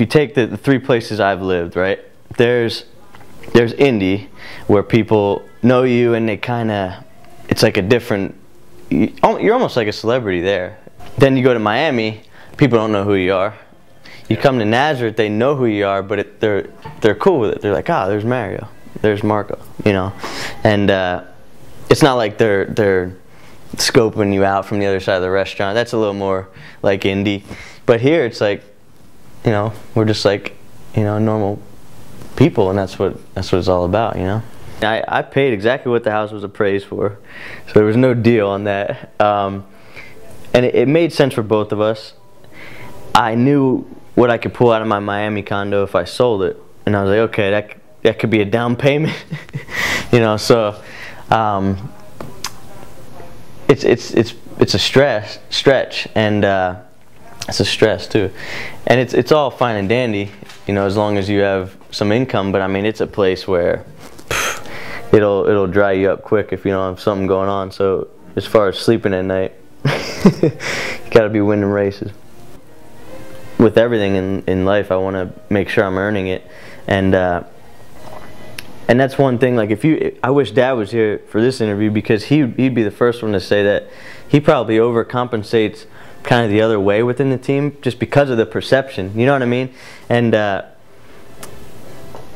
you take the, the three places I've lived, right? There's there's Indy, where people know you and they kind of, it's like a different. you- You're almost like a celebrity there. Then you go to Miami, people don't know who you are. You come to Nazareth, they know who you are, but it, they're they're cool with it. They're like, ah, there's Mario, there's Marco, you know, and uh, it's not like they're they're scoping you out from the other side of the restaurant. That's a little more like Indy, but here it's like, you know, we're just like, you know, normal people, and that's what that's what it's all about, you know. I, I paid exactly what the house was appraised for, so there was no deal on that, um, and it, it made sense for both of us. I knew what I could pull out of my Miami condo if I sold it, and I was like, okay, that that could be a down payment, you know. So um, it's it's it's it's a stress stretch, and uh, it's a stress too, and it's it's all fine and dandy, you know, as long as you have some income. But I mean, it's a place where pff, it'll it'll dry you up quick if you don't have something going on. So as far as sleeping at night, you got to be winning races with everything in, in life, I want to make sure I'm earning it, and uh, and that's one thing. Like if you, I wish Dad was here for this interview because he he'd be the first one to say that he probably overcompensates kind of the other way within the team just because of the perception. You know what I mean? And uh,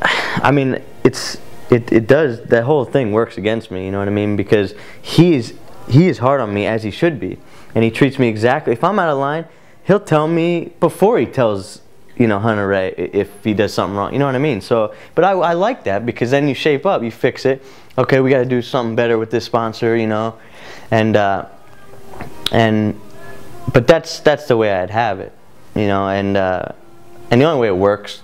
I mean it's it it does that whole thing works against me. You know what I mean? Because he's he is hard on me as he should be, and he treats me exactly. If I'm out of line, he'll tell me before he tells you know Hunter-Reay if he does something wrong. You know what I mean? So, but I, I like that because then you shape up, you fix it. Okay, we got to do something better with this sponsor, you know, and uh, and but that's that's the way I'd have it, you know, and uh, and the only way it works,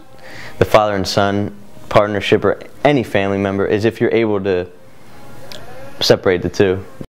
the father and son partnership or any family member is if you're able to separate the two.